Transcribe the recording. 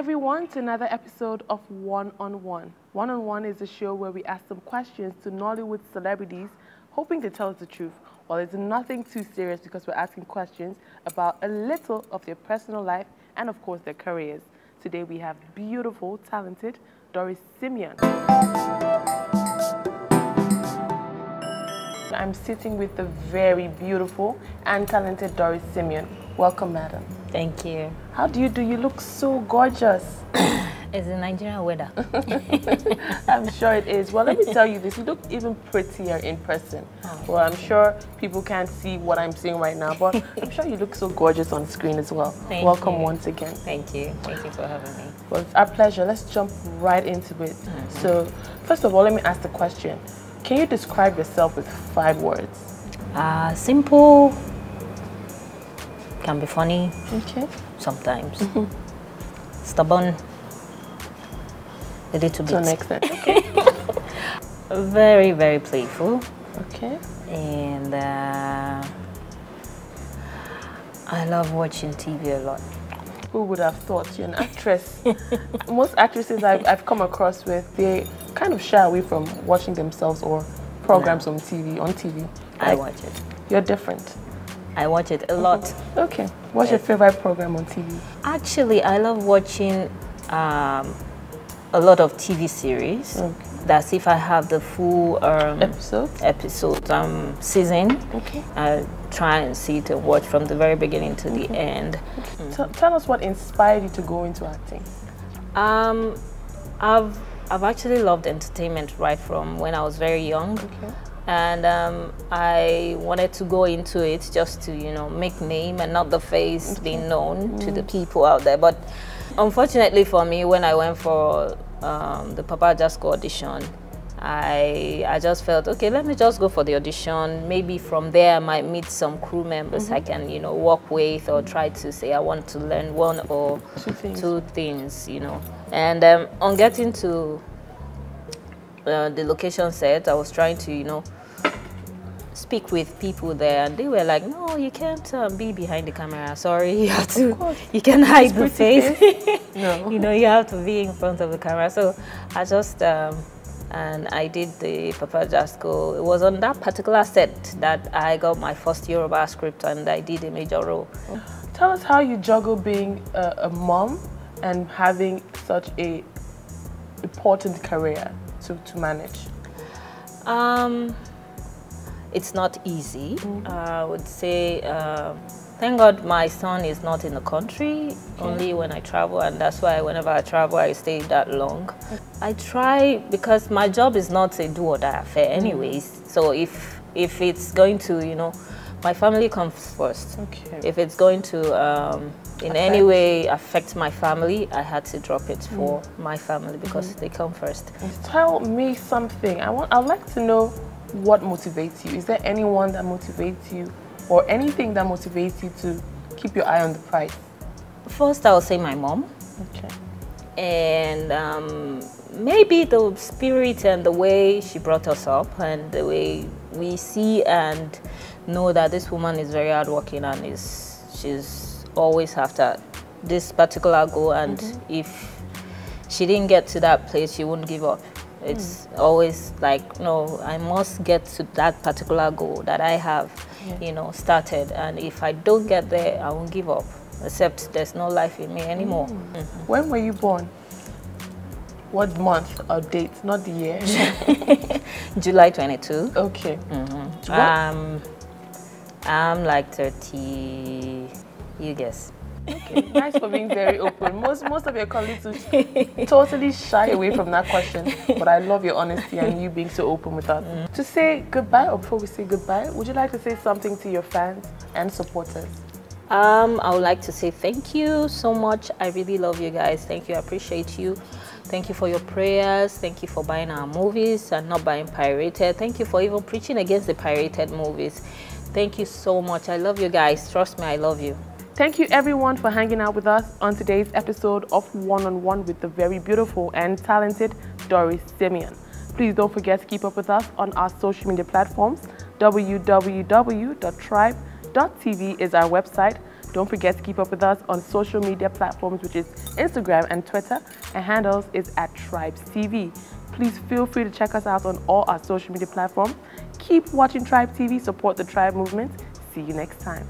Everyone to another episode of One on One. One on One is a show where we ask some questions to Nollywood celebrities, hoping to tell us the truth. While it's nothing too serious because we're asking questions about a little of their personal life and, of course, their careers. Today we have beautiful, talented Doris Simeon. I'm sitting with the very beautiful and talented Doris Simeon. Welcome, madam. Thank you. How do you do? You look so gorgeous. It's the Nigerian weather. I'm sure it is. Well, let me tell you this. You look even prettier in person. Oh. Well, I'm sure people can't see what I'm seeing right now, but I'm sure you look so gorgeous on screen as well. Thank Welcome you. once again. Thank you. Thank you for having me. Well, it's our pleasure. Let's jump right into it. So, first of all, let me ask the question. Can you describe yourself with five words? Uh, simple, can be funny Okay. sometimes. Stubborn, a little To an bit. extent. Okay. Very, very playful. okay. And uh, I love watching TV a lot. Who would have thought you're an actress? Most actresses I've, I've come across with, they kind of shy away from watching themselves or programs on TV. On TV, I watch it. You're different. I watch it a lot. Okay. What's your favorite program on TV? Actually, I love watching um, a lot of TV series. Okay. That's if I have the full um, Episode. episode um, season. Okay. I try and see and watch from the very beginning to the end. Tell tell us what inspired you to go into acting. Um, I've I've actually loved entertainment right from when I was very young, Okay. And um, I wanted to go into it just to you know make name and not the face being known to the people out there. But unfortunately for me, when I went for um, the Papa Ajasco audition, I I just felt okay. Let me just go for the audition. Maybe from there I might meet some crew members I can you know work with or try to say I want to learn one or Two things. two things, you know. And um, on getting to uh, the location set, I was trying to, you know, speak with people there, and they were like, "No, you can't um, be behind the camera. Sorry, you have to. You can hide the face. No. you know, you have to be in front of the camera." So I just. Um, and I did the Papa Ajasco. It was on that particular set that I got my first Yoruba script and I did a major role. Tell us how you juggle being a, a mom and having such a important career to, to manage. Um, it's not easy. I would say, uh, thank God my son is not in the country, only when I travel, and that's why whenever I travel, I stay that long. I try because my job is not a do or die affair, anyways. So if if it's going to, you know, my family comes first. Okay. If it's going to um, in any way affect my family, I had to drop it for my family because they come first. Tell me something. I want. I'd like to know what motivates you. Is there anyone that motivates you, or anything that motivates you to keep your eye on the prize? First, I would say my mom. Okay. and um, maybe the spirit and the way she brought us up and the way we see and know that this woman is very hardworking and is she's always after this particular goal and if she didn't get to that place she wouldn't give up it's always like no i must get to that particular goal that i have you know started and if i don't get there i won't give up except there's no life in me anymore mm. mm-hmm. When were you born? What month or date? Not the year. July 22. okay. Mm-hmm. What- Um, I'm like 30. You guess. Okay, nice for being very open. Most most of your colleagues would totally shy away from that question, but I love your honesty and you being so open with us. To say goodbye, or before we say goodbye, would you like to say something to your fans and supporters? Um, I would like to say thank you so much. I really love you guys. Thank you. I appreciate you. Thank you for your prayers. Thank you for buying our movies and not buying pirated. Thank you for even preaching against the pirated movies. Thank you so much. I love you guys. Trust me, I love you. Thank you everyone for hanging out with us on today's episode of One on One with the very beautiful and talented Doris Simeon. Please don't forget to keep up with us on our social media platforms. www.trybe.tv is our website. Don't forget to keep up with us on social media platforms, which is Instagram and Twitter, Our handles is at Trybes TV. Please feel free to check us out on all our social media platforms. Keep watching Trybe TV, support the Tribe movement. See you next time.